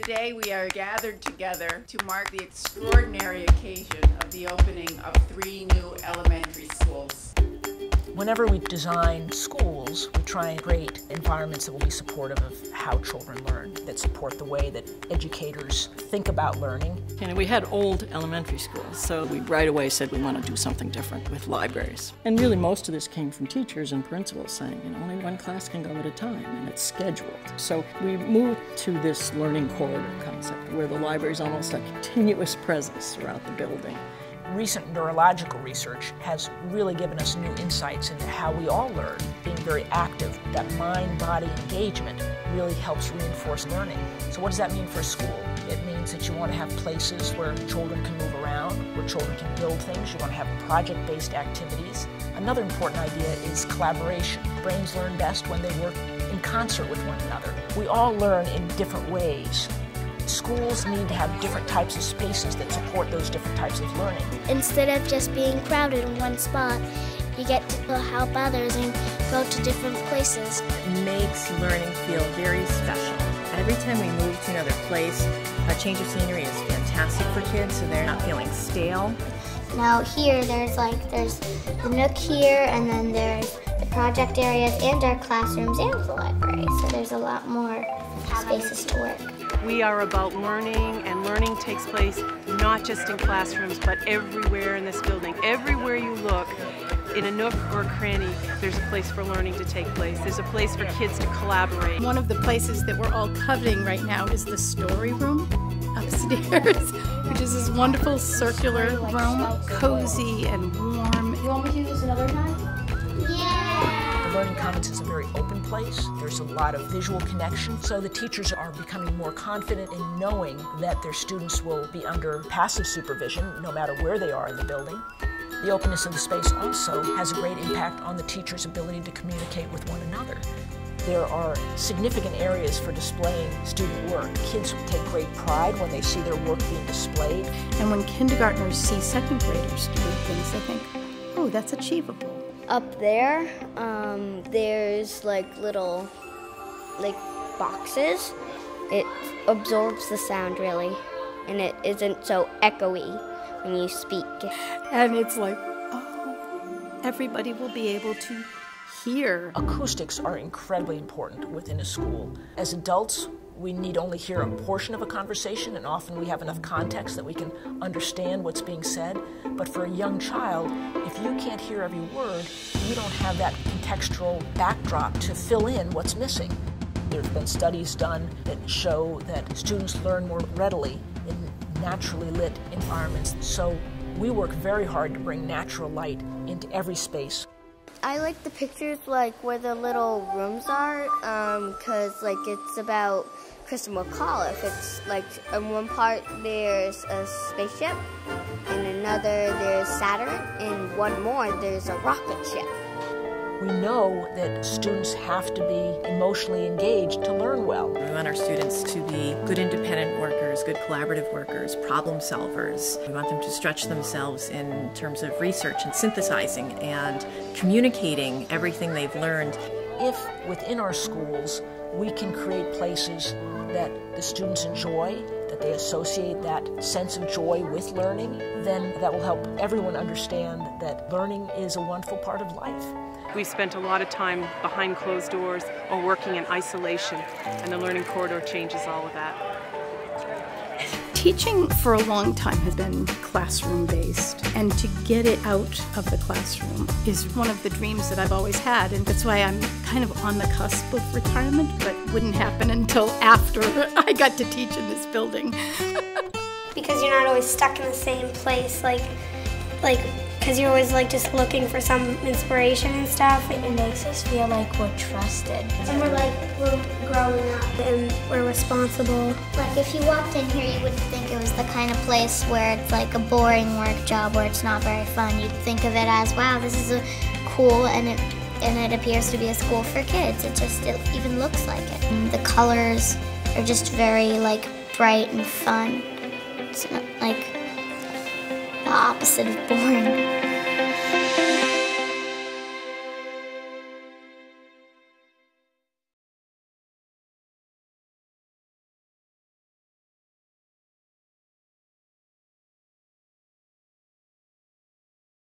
Today we are gathered together to mark the extraordinary occasion of the opening of three new elementary schools. Whenever we design schools, we try and create environments that will be supportive of how children learn, that support the way that educators think about learning. And we had old elementary schools, so we right away said we want to do something different with libraries. And really most of this came from teachers and principals saying, you know, only one class can go at a time and it's scheduled. So we moved to this learning corridor concept where the library is almost a continuous presence throughout the building recent neurological research has really given us new insights into how we all learn. Being very active, that mind-body engagement really helps reinforce learning. So what does that mean for school? It means that you want to have places where children can move around, where children can build things. You want to have project-based activities. Another important idea is collaboration. Brains learn best when they work in concert with one another. We all learn in different ways schools need to have different types of spaces that support those different types of learning. Instead of just being crowded in one spot, you get to help others and go to different places. It makes learning feel very special. Every time we move to another place, a change of scenery is fantastic for kids so they're not feeling stale. Now here there's like there's the nook here and then there's the project areas and our classrooms and the library. So there's a lot more spaces to work. We are about learning, and learning takes place not just in classrooms, but everywhere in this building. Everywhere you look, in a nook or a cranny, there's a place for learning to take place. There's a place for kids to collaborate. One of the places that we're all coveting right now is the story room upstairs, which is this wonderful circular room, cozy and warm. You want me to do this another time? Learning Commons is a very open place. There's a lot of visual connection, so the teachers are becoming more confident in knowing that their students will be under passive supervision no matter where they are in the building. The openness of the space also has a great impact on the teacher's ability to communicate with one another. There are significant areas for displaying student work. Kids take great pride when they see their work being displayed. And when kindergartners see second graders doing things, they think, oh, that's achievable. Up there, um, there's like little, like boxes. It absorbs the sound really, and it isn't so echoey when you speak. And it's like, oh, everybody will be able to hear. Acoustics are incredibly important within a school. As adults, we need only hear a portion of a conversation, and often we have enough context that we can understand what's being said. But for a young child, if you can't hear every word, you don't have that contextual backdrop to fill in what's missing. There have been studies done that show that students learn more readily in naturally lit environments. So we work very hard to bring natural light into every space. I like the pictures like where the little rooms are because um, like it's about Christa McAuliffe. It's like in one part there's a spaceship, in another there's Saturn, and one more there's a rocket ship. We know that students have to be emotionally engaged to learn well. We want our students to be good independent workers, good collaborative workers, problem solvers. We want them to stretch themselves in terms of research and synthesizing and communicating everything they've learned. If within our schools we can create places that the students enjoy, that they associate that sense of joy with learning, then that will help everyone understand that learning is a wonderful part of life. We've spent a lot of time behind closed doors or working in isolation, and the Learning Corridor changes all of that. Teaching for a long time has been classroom based, and to get it out of the classroom is one of the dreams that I've always had, and that's why I'm kind of on the cusp of retirement, but wouldn't happen until after I got to teach in this building. because you're not always stuck in the same place, like, like because you're always like just looking for some inspiration and stuff. It makes us feel like we're trusted. And we're like, we're growing up and we're responsible. Like if you walked in here, you wouldn't think it was the kind of place where it's like a boring work job where it's not very fun. You'd think of it as, wow, this is a cool and it and it appears to be a school for kids. It just it even looks like it. And the colors are just very like bright and fun. It's not, like the opposite of boring.